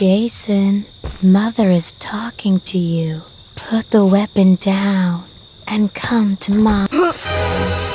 Jason, Mother is talking to you. Put the weapon down and come to Mom.